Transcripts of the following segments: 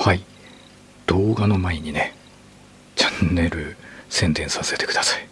はい。動画の前にねチャンネル宣伝させてください。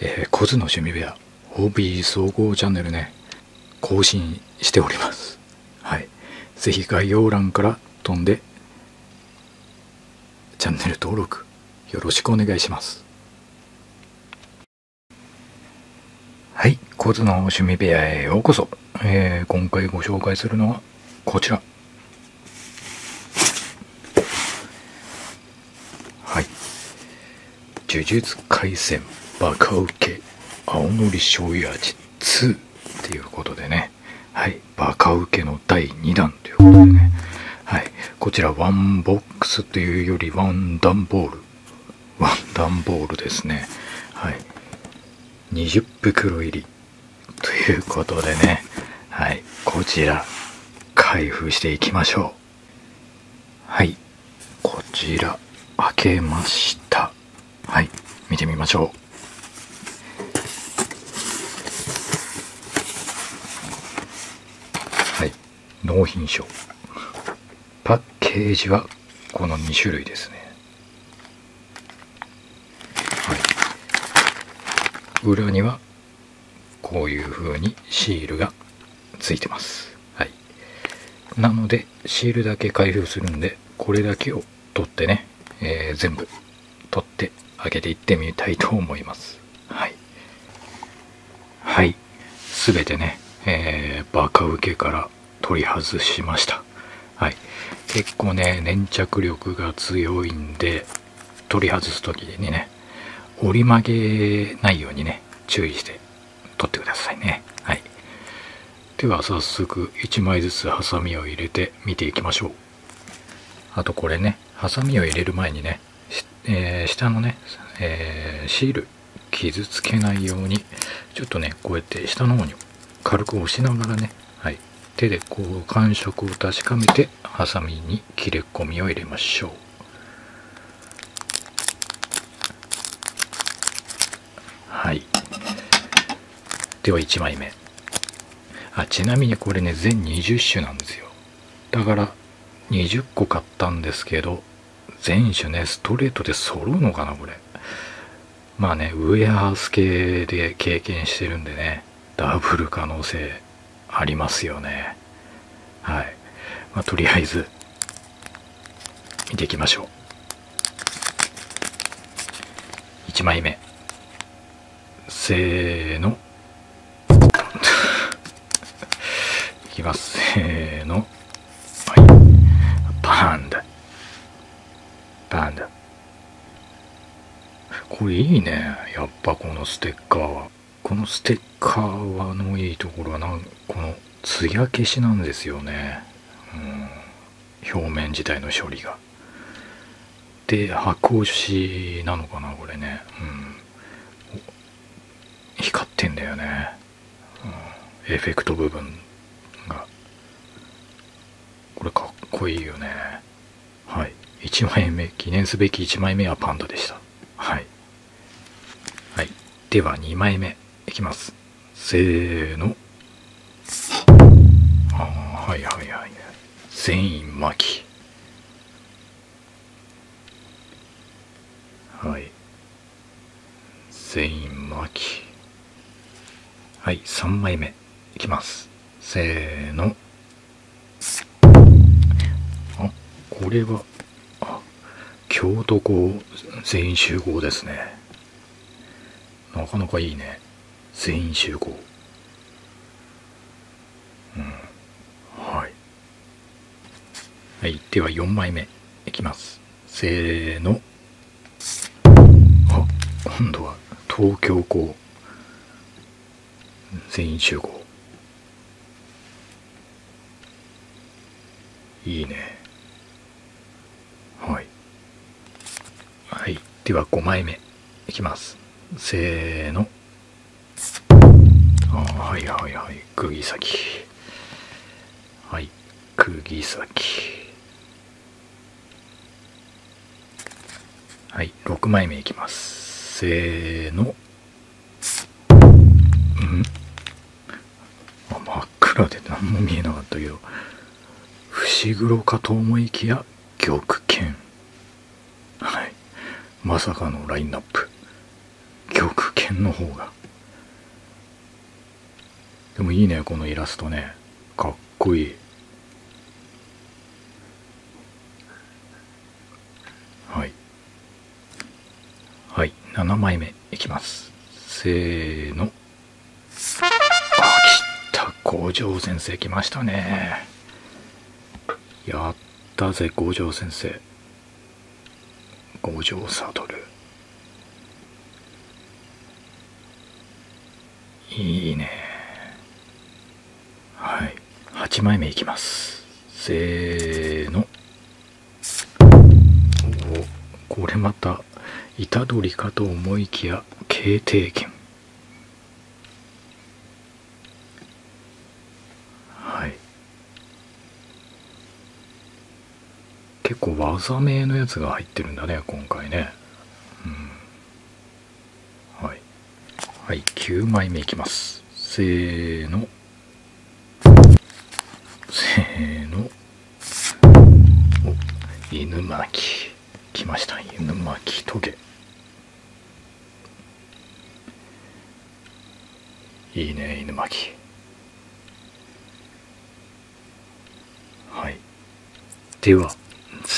えー、コズの趣味部屋 OB 総合チャンネルね更新しております。はい。是非概要欄から飛んでチャンネル登録よろしくお願いします。はい。コズの趣味部屋へようこそ、えー、今回ご紹介するのはこちらはい呪術廻戦バカウケ青のり醤油味2っていうことでね。はい。バカウケの第2弾ということでね。はい。こちらワンボックスというよりワンダンボール。ワンダンボールですね。はい。20袋入りということでね。はい。こちら開封していきましょう。はい。こちら開けました。はい見てみましょう。はい納品書。パッケージはこの2種類ですね。はい。裏にはこういう風にシールがついてます。はい。なのでシールだけ開封するんでこれだけを取ってね、えー、全部取って開けていってみたいと思います。はい。はい。全てね、えー、バカ受けから取り外しました。はい。結構ね粘着力が強いんで取り外す時にね折り曲げないようにね注意して取ってくださいね。はい。では早速1枚ずつハサミを入れて見ていきましょう。あとこれねハサミを入れる前にね、えー、下のね、えー、シール傷つけないようにちょっとねこうやって下の方に軽く押しながらね、はい、手でこう感触を確かめてハサミに切れ込みを入れましょう。はい。では1枚目。あちなみにこれね全20種なんですよ。だから20個買ったんですけど全種ねストレートで揃うのかなこれ。まあねウエハース系で経験してるんでねダブル可能性ありますよね。はい、まあ、とりあえず見ていきましょう。1枚目。せーの。いきます。せーの。これいいね。やっぱこのステッカーは。このステッカーはのいいところはなんこの艶消しなんですよね、うん、表面自体の処理が。で白押しなのかなこれね、うん、光ってんだよね、うん、エフェクト部分が。これかっこいいよね。はい。1枚目記念すべき1枚目はパンダでした、はい、では2枚目いきます。せーの。ああはいはいはい繊維巻き。はい。繊維巻き。はい3枚目。いきます。せーの。あこれはあ京都校全員集合ですね。なかなかいいね。全員集合。うん。はい。はい。では4枚目。いきます。せーの。あ今度は東京校全員集合。いいね。はい。はい。では5枚目。いきます。せーの。あはいはいはい。釘先はい釘先はい6枚目いきます。せーの。うん？あ真っ暗で何も見えなかったけど。伏黒かと思いきや玉剣。はい。まさかのラインナップ。玉剣の方が。でもいいねこのイラストね。かっこいい。はい。はい7枚目いきます。せーの。あ来た。五条先生来ましたね。やったぜ五条先生。五条悟。いいね。はい。8枚目いきます。せーの。おこれまた虎杖かと思いきや経定剣はい。結構技名のやつが入ってるんだね今回ねうんはいはい9枚目いきます。せーの。せーの。お犬巻き。ました。犬巻トゲ。いいね犬巻はい。では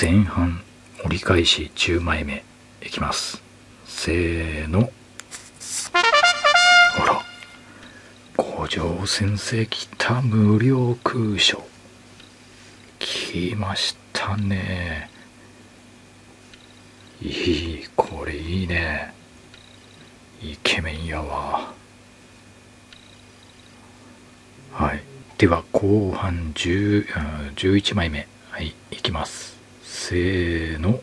前半折り返し10枚目いきます。せーの。ほら。五条先生来た無料空所。来ましたね。いいこれいいね。イケメンやわ。はい。では後半10 11枚目。はいいきます。せーの。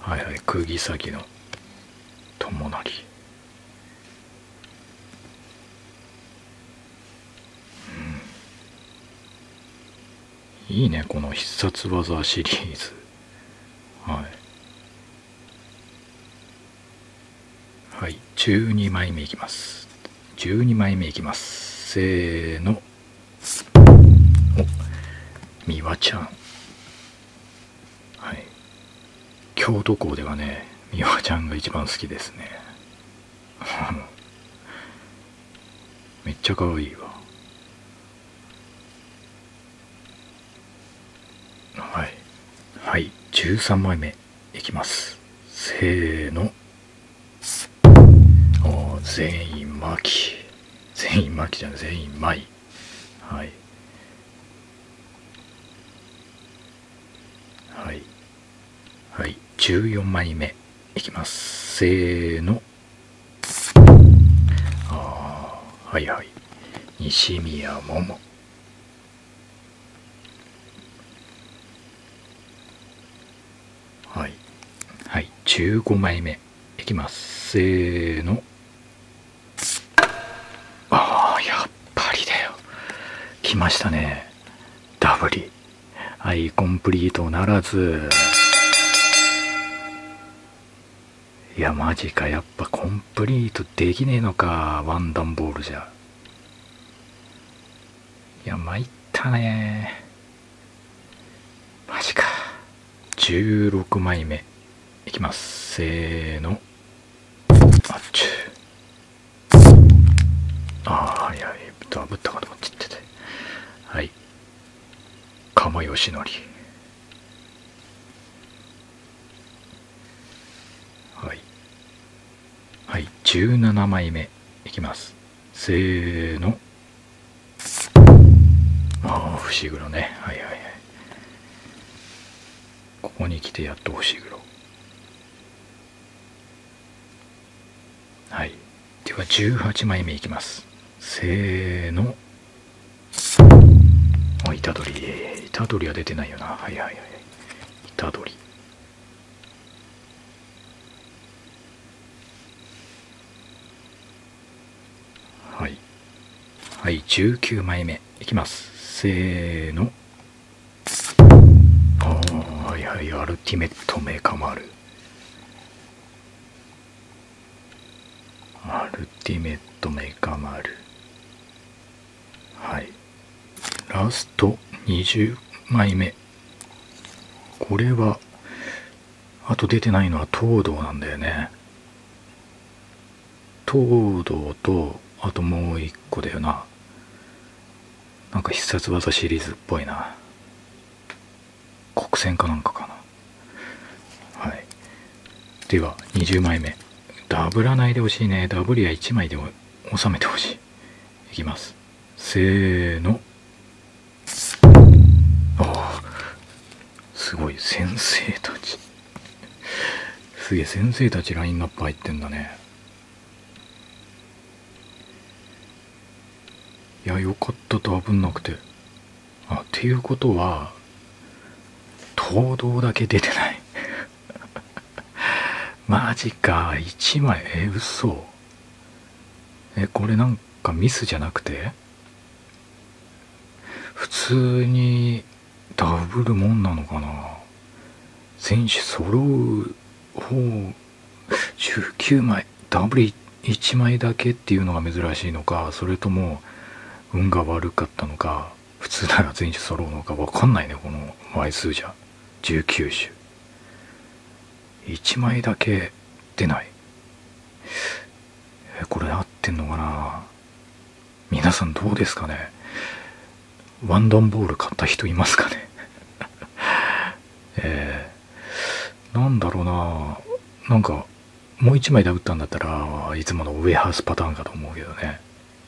はいはい釘先の。友成い。いねこの必殺技シリーズ。はい。はい12枚目いきます。12枚目いきます。せーの。お美和ちゃん。はい。京都校ではね美和ちゃんが一番好きですね。めっちゃ可愛いわ。はい。はい。13枚目。いきます。せーの。お全員巻き。全員巻きじゃない。全員舞はい。はい。はい。14枚目。いきます。せーの。ああはいはい。西宮桃。はい。はい15枚目。いきます。せーの。ああやっぱりだよ。来ましたね。ダブリアイコンプリートならず。いやマジか。やっぱコンプリートできねえのかワンダンボールじゃ。いや参ったね。マジか。16枚目。いきます。せーの。あっち。ゅああはいはいダブったかと思っちゃってて。はい。釜吉典はいはい17枚目いきます。せーの。ああ伏黒ね。はいはいはい。ここに来てやっと伏黒。はい。では18枚目いきます。せーの。あ虎杖。虎杖は出てないよな。はいはいはい。虎杖はいはい19枚目。いきます。せーの。ああはいはいアルティメットメカマルアルティメットメカマルはい。ラスト20枚目。これはあと出てないのは東堂なんだよね。東堂とあともう一個だよな。なんか必殺技シリーズっぽいな。国戦かなんかかな。はい。では20枚目。ダブらないでほしいね。ダブりは1枚で収めてほしい。いきます。せーの。ああすごい。先生たち。すげえ先生たちラインナップ入ってんだね。いやよかったと危なくて。あっていうことは東堂だけ出てない。マジか。1枚。え嘘。えこれなんかミスじゃなくて？普通にダブるもんなのかな。選手揃う方19枚。ダブル1枚だけっていうのが珍しいのか。それとも運が悪かったのか普通なら全種揃うのか分かんないねこの枚数じゃ。19種。1枚だけ出ない。えこれ合ってんのかな？皆さんどうですかね？ワンダンボール買った人いますかね？えー、なんだろうな。なんかもう1枚ダブったんだったらいつものウェハースパターンかと思うけどね。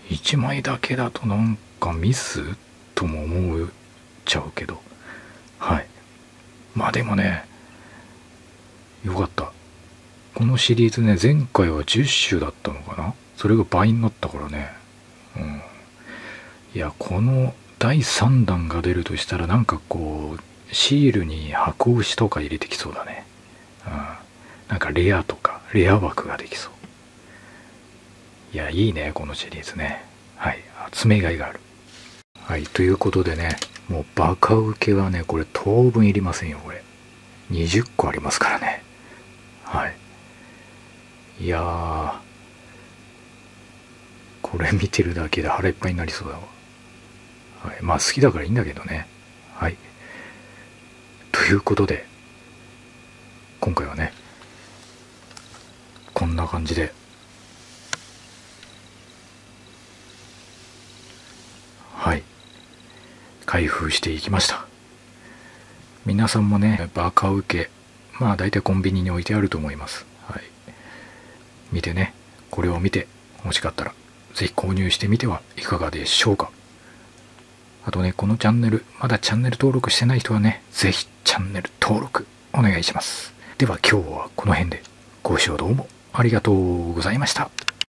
1枚だけだとなんかミスとも思っちゃうけど。はい。まあでもねよかった。このシリーズね前回は10種だったのかな？それが倍になったからね。うん。いやこの第3弾が出るとしたらなんかこうシールに箱押とか入れてきそうだね。うん。なんかレアとかレア枠ができそう。いやいいねこのシリーズね。はい。集めがいがある。はい。ということでねもうバカウケはねこれ当分いりませんよこれ。20個ありますからね。はい。いやーこれ見てるだけで腹いっぱいになりそうだわ、はい、まあ好きだからいいんだけどね。はい。ということで今回はねこんな感じではい開封していきました。皆さんもねバカ受けまあ大体コンビニに置いてあると思います。はい。見てねこれを見て欲しかったら是非購入してみてはいかがでしょうか。あとねこのチャンネルまだチャンネル登録してない人はね是非チャンネル登録お願いします。では今日はこの辺で。ご視聴どうもありがとうございました。